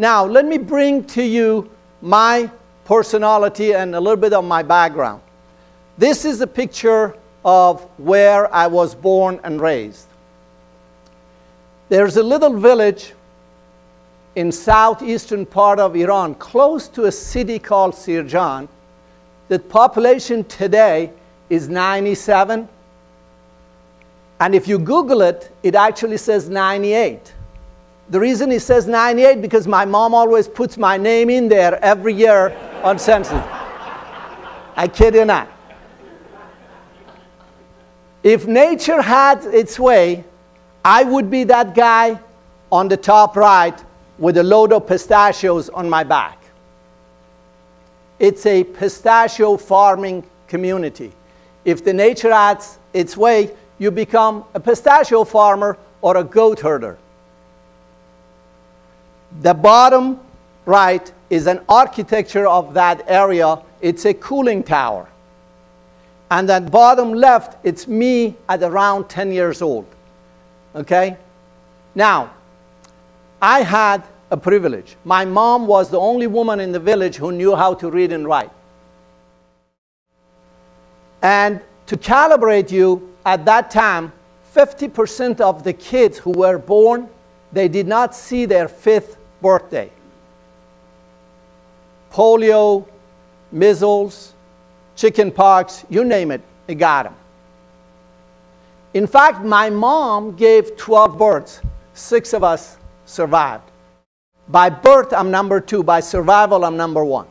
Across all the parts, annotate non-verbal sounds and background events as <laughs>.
Now, let me bring to you my personality and a little bit of my background. This is a picture of where I was born and raised. There's a little village in southeastern part of Iran, close to a city called Sirjan. The population today is 97. And if you Google it, it actually says 98. The reason he says 98 because my mom always puts my name in there every year on census. I kid you not. If nature had its way, I would be that guy on the top right with a load of pistachios on my back. It's a pistachio farming community. If the nature adds its way, you become a pistachio farmer or a goat herder. The bottom right is an architecture of that area. It's a cooling tower. And that bottom left, it's me at around 10 years old. Okay? Now, I had a privilege. My mom was the only woman in the village who knew how to read and write. And to calibrate you, at that time, 50% of the kids who were born, they did not see their fifth birthday. Polio, measles, chicken pox, you name it, it got them. In fact, my mom gave 12 births. Six of us survived. By birth, I'm number two. By survival, I'm number one.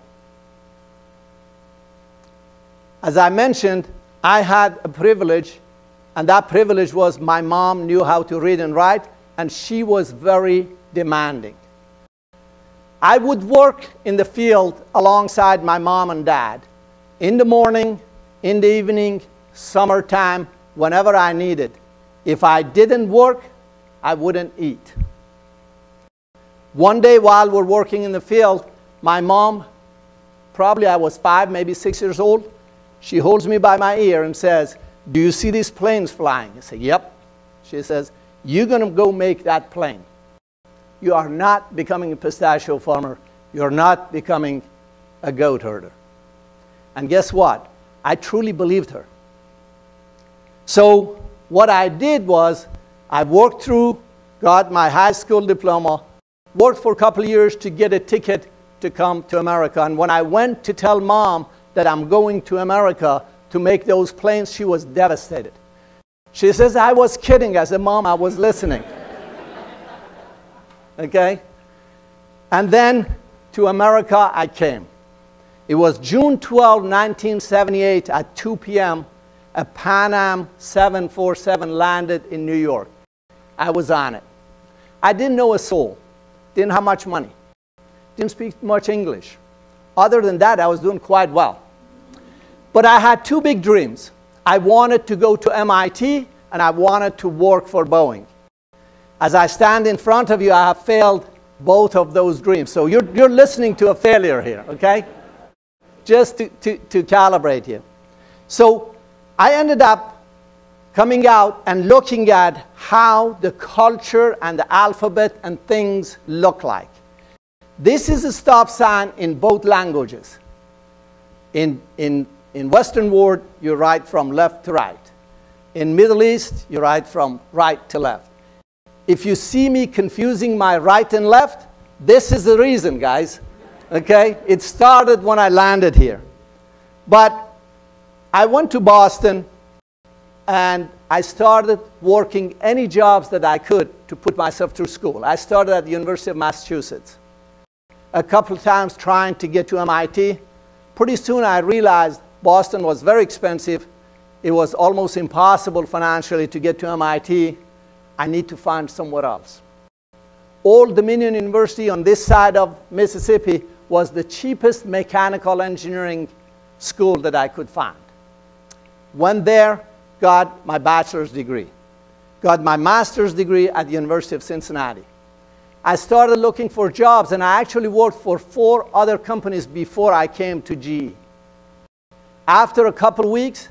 As I mentioned, I had a privilege, and that privilege was my mom knew how to read and write, and she was very demanding. I would work in the field alongside my mom and dad in the morning, in the evening, summertime, whenever I needed. If I didn't work, I wouldn't eat. One day while we're working in the field, my mom, probably I was five, maybe six years old, she holds me by my ear and says, Do you see these planes flying? I say, Yep. She says, You're going to go make that plane. You are not becoming a pistachio farmer. You're not becoming a goat herder. And guess what? I truly believed her. So, what I did was, I worked through, got my high school diploma, worked for a couple of years to get a ticket to come to America. And when I went to tell mom that I'm going to America to make those planes, she was devastated. She says, I was kidding. I said, Mom, I was listening. Okay? And then to America I came. It was June 12, 1978 at 2 p.m. A Pan Am 747 landed in New York. I was on it. I didn't know a soul, didn't have much money, didn't speak much English. Other than that, I was doing quite well. But I had two big dreams. I wanted to go to MIT and I wanted to work for Boeing. As I stand in front of you, I have failed both of those dreams. So you're, you're listening to a failure here, okay? just to, to, to calibrate you. So I ended up coming out and looking at how the culture and the alphabet and things look like. This is a stop sign in both languages. In, in, in Western world, you write from left to right. In Middle East, you write from right to left. If you see me confusing my right and left, this is the reason, guys. Okay? It started when I landed here. But I went to Boston and I started working any jobs that I could to put myself through school. I started at the University of Massachusetts. A couple of times trying to get to MIT. Pretty soon I realized Boston was very expensive. It was almost impossible financially to get to MIT. I need to find somewhere else. Old Dominion University on this side of Mississippi was the cheapest mechanical engineering school that I could find. Went there, got my bachelor's degree. Got my master's degree at the University of Cincinnati. I started looking for jobs, and I actually worked for four other companies before I came to GE. After a couple weeks,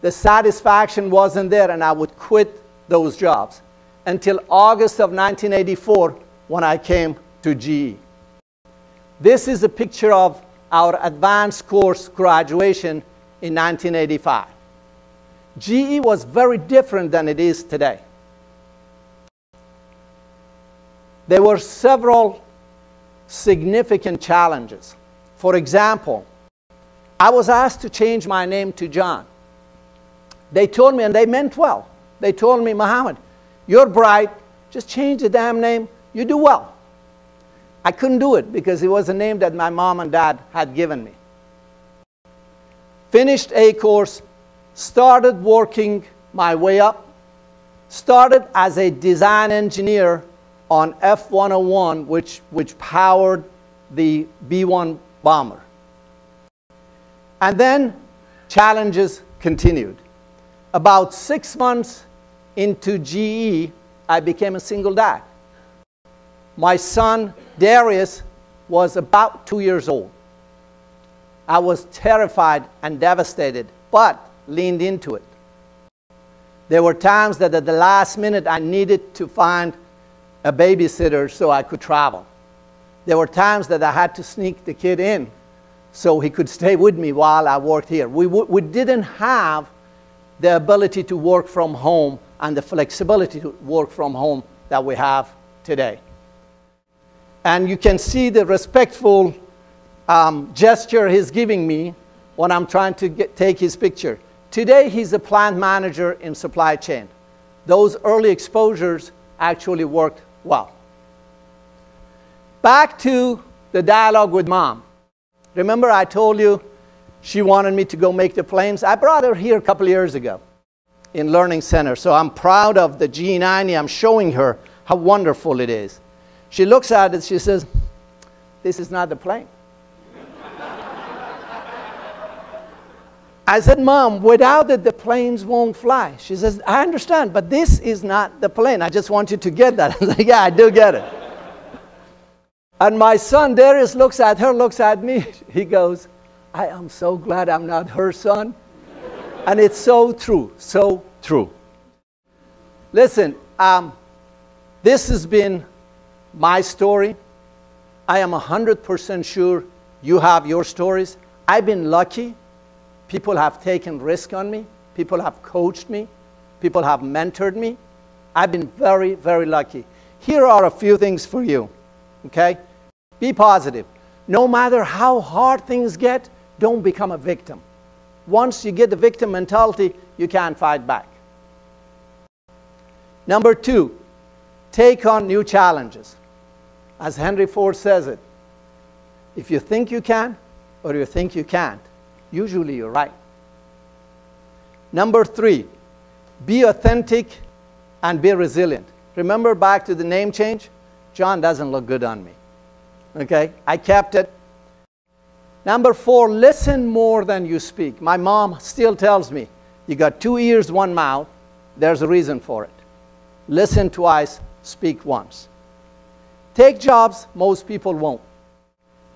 the satisfaction wasn't there, and I would quit those jobs until August of 1984 when I came to GE. This is a picture of our advanced course graduation in 1985. GE was very different than it is today. There were several significant challenges. For example, I was asked to change my name to John. They told me, and they meant well. They told me, Mohammad, you're bright, just change the damn name, you do well. I couldn't do it because it was a name that my mom and dad had given me. Finished a course, started working my way up, started as a design engineer on F-101, which, which powered the B-1 bomber. And then challenges continued. About six months into GE, I became a single dad. My son, Darius, was about two years old. I was terrified and devastated, but leaned into it. There were times that at the last minute I needed to find a babysitter so I could travel. There were times that I had to sneak the kid in so he could stay with me while I worked here. We, we didn't have the ability to work from home and the flexibility to work from home that we have today. And you can see the respectful um, gesture he's giving me when I'm trying to get, take his picture. Today, he's a plant manager in supply chain. Those early exposures actually worked well. Back to the dialogue with mom. Remember, I told you she wanted me to go make the planes? I brought her here a couple years ago in Learning Center. So I'm proud of the GE90. I'm showing her how wonderful it is. She looks at it, she says, This is not the plane. I said, Mom, without it, the planes won't fly. She says, I understand, but this is not the plane. I just want you to get that. <laughs> I was like, Yeah, I do get it. and my son Darius looks at her, looks at me. <laughs> He goes, I am so glad I'm not her son. And it's so true, so true. Listen, um, this has been my story. I am 100% sure you have your stories. I've been lucky People have taken risk on me. People have coached me. People have mentored me. I've been very, very lucky. Here are a few things for you, okay? Be positive. No matter how hard things get, don't become a victim. Once you get the victim mentality, you can't fight back. Number two, take on new challenges. As Henry Ford says it, if you think you can or you think you can't, usually you're right. Number three, be authentic and be resilient. Remember back to the name change? John doesn't look good on me. Okay? I kept it. Number four, listen more than you speak. My mom still tells me, you got two ears, one mouth. There's a reason for it. Listen twice, speak once. Take jobs most people won't.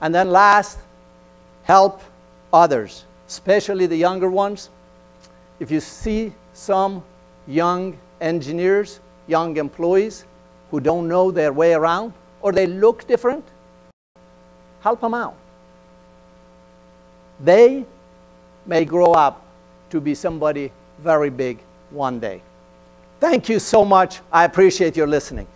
And then last, help others, especially the younger ones. If you see some young engineers, young employees who don't know their way around or they look different, help them out. They may grow up to be somebody very big one day. Thank you so much. I appreciate your listening.